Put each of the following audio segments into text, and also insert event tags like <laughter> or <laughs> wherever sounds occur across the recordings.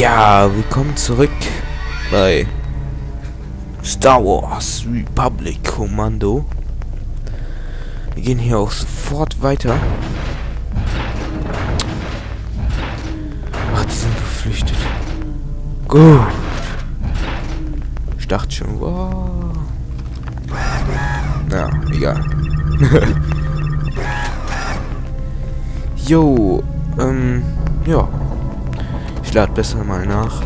Ja, willkommen zurück bei Star Wars Republic Kommando. Wir gehen hier auch sofort weiter. Ach, die sind geflüchtet. Gut. Ich dachte schon, wow. Na, egal. <laughs> Jo, ähm, ja. Ich lade besser mal nach.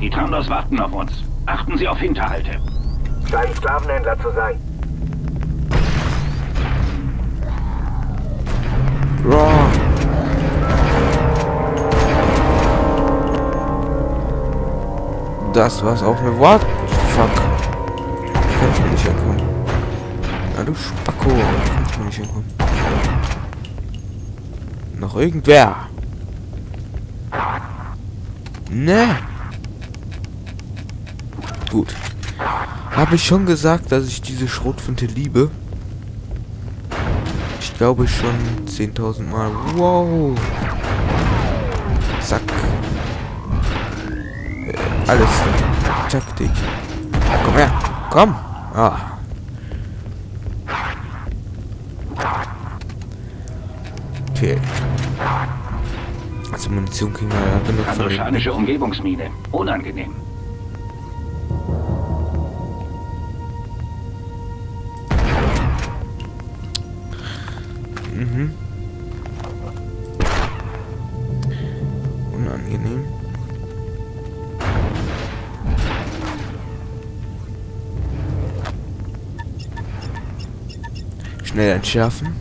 Die Tarndos warten auf uns. Achten Sie auf Hinterhalte. Scheinen Sklavenhändler zu sein. Raw. Das war's auch eine What? Fuck. Kannst mir nicht entkommen. Na du Spacko. Kannst mir nicht entkommen. Noch irgendwer. Ne. Gut. Habe ich schon gesagt, dass ich diese Schrotflinte liebe? Ich glaube schon 10.000 Mal. Wow. Zack. Äh, alles Taktik. Komm her. Komm. Ah. Okay. Also Munition kriegen wir ja genug von Andoschanische Umgebungsmine. Unangenehm. Mhm. Unangenehm. Schnell entschärfen.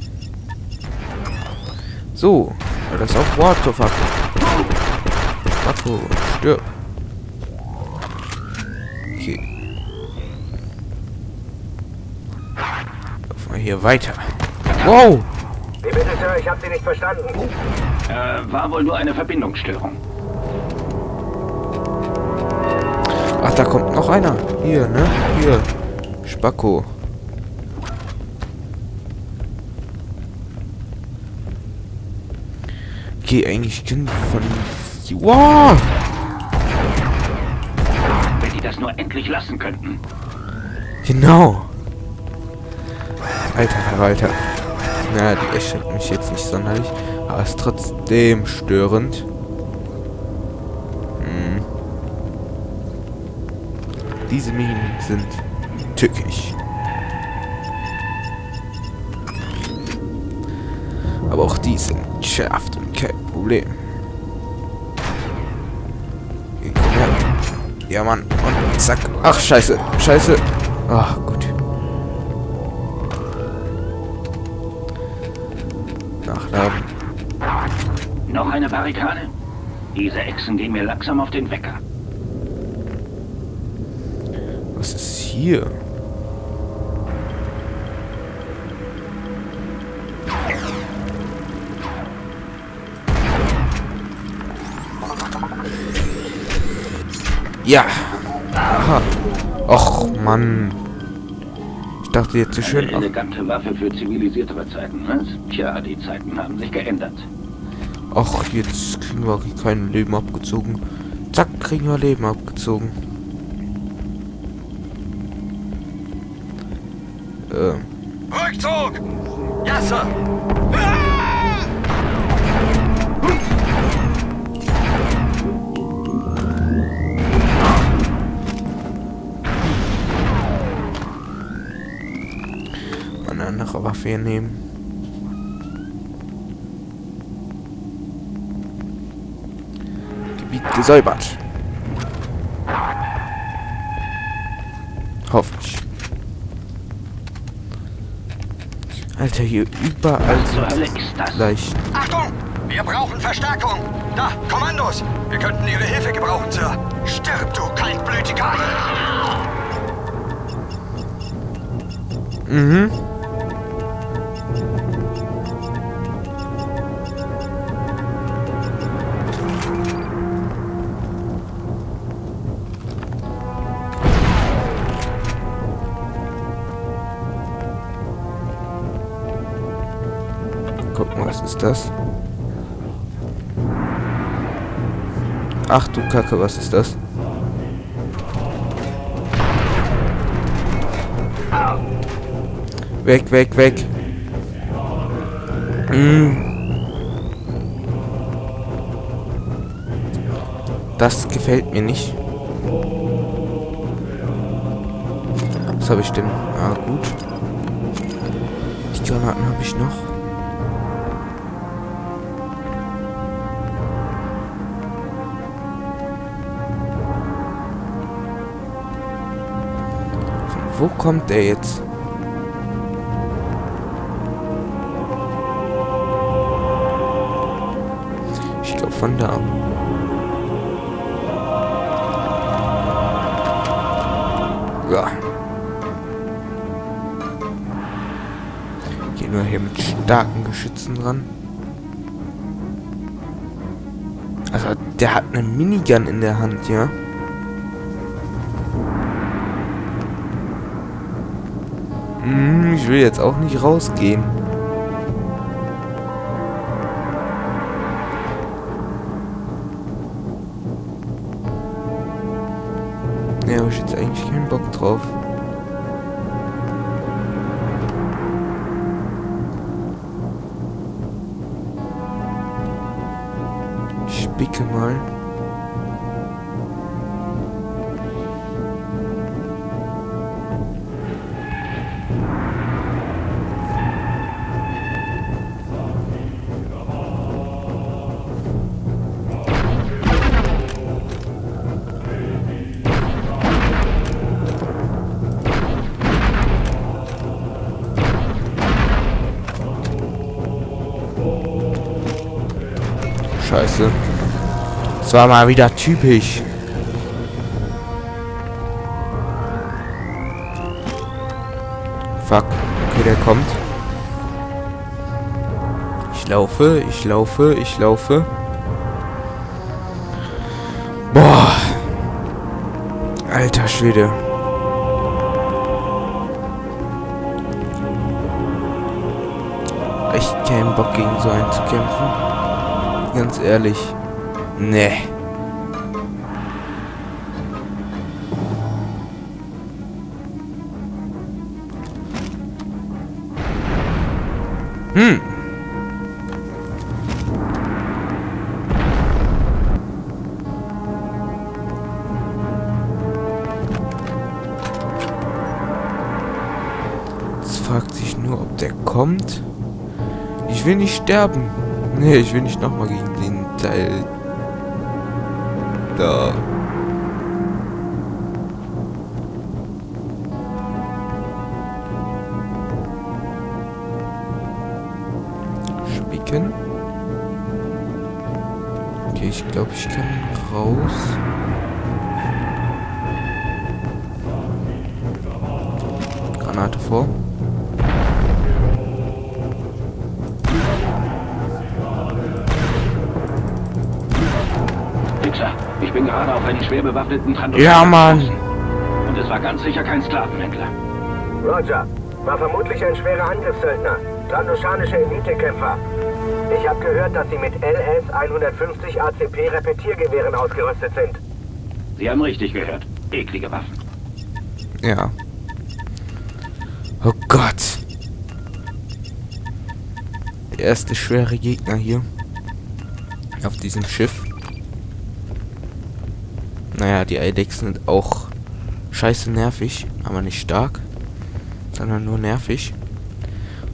So. Ja, Das ist auch What the fuck. Wacko, stirb. Okay. Laufen wir hier weiter. Wow! Wie bitte, Sir? Ich habe Sie nicht verstanden. Äh, war wohl nur eine Verbindungsstörung. Ach, da kommt noch einer. Hier, ne? Hier. Spacko. Okay, eigentlich von... Wow! Wenn die das nur endlich lassen könnten. Genau. Alter Verwalter. Na, die erschreckt mich jetzt nicht sonderlich. Aber ist trotzdem störend. Hm. Diese Minen sind tückisch. Aber auch die sind schärft und kein Problem. Ja, Mann. Und zack. Ach, scheiße. Scheiße. Ach, gut. Nachladen. Noch eine Barrikade? Diese Echsen gehen mir langsam auf den Wecker. Was ist hier? Ja. Aha. Och, Mann. Ich dachte jetzt so schön. Eine elegante Waffe für zivilisiertere Zeiten, was? Tja, die Zeiten haben sich geändert. Ach, jetzt kriegen wir kein Leben abgezogen. Zack, kriegen wir Leben abgezogen. Ähm. Rückzug! Ja, Sir. Eine andere Waffe hier nehmen. Gebiet gesäubert. Hoffentlich. Alter, hier überall sind ist das? Leichen. Achtung! Wir brauchen Verstärkung. Da, Kommandos. Wir könnten Ihre Hilfe gebrauchen, Sir. Stirb, du kaltblütiger... Mhm. Das? Ach du Kacke, was ist das? Weg, weg, weg. Mm. Das gefällt mir nicht. Was habe ich denn? Ah, gut. Die Granaten habe ich noch. Wo kommt der jetzt? Ich glaube von da. Ja. Gehen wir hier mit starken Geschützen dran. Also, der hat eine Minigun in der Hand, ja? Hm, ich will jetzt auch nicht rausgehen. Ja, habe ich jetzt eigentlich keinen Bock drauf. Spicke mal. Scheiße. Das war mal wieder typisch. Fuck. Okay, der kommt. Ich laufe, ich laufe, ich laufe. Boah. Alter Schwede. Echt keinen Bock gegen so einen zu kämpfen. Ganz ehrlich. Nee. Hm. Jetzt fragt sich nur, ob der kommt. Ich will nicht sterben. Nee, ich will nicht nochmal gegen den Teil. Da. Spicken. Okay, ich glaube, ich kann raus. Granate vor. Gerade auf einen schwer bewaffneten Transporter. Ja, Mann. Und es war ganz sicher kein Sklavenhändler. Roger. War vermutlich ein schwerer Angriffssöldner. Trandoshanische Elitekämpfer. Ich habe gehört, dass sie mit LS 150 ACP Repetiergewehren ausgerüstet sind. Sie haben richtig gehört. Eklige Waffen. Ja. Oh Gott. Der erste schwere Gegner hier. Auf diesem Schiff. Naja, die Eidechsen sind auch scheiße nervig, aber nicht stark, sondern nur nervig.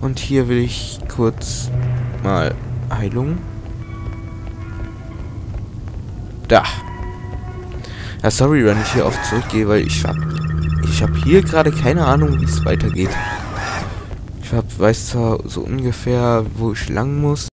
Und hier will ich kurz mal Heilung. Da. Ja, sorry, wenn ich hier oft zurückgehe, weil ich hab, ich habe hier gerade keine Ahnung, wie es weitergeht. Ich hab, weiß zwar so ungefähr, wo ich lang muss,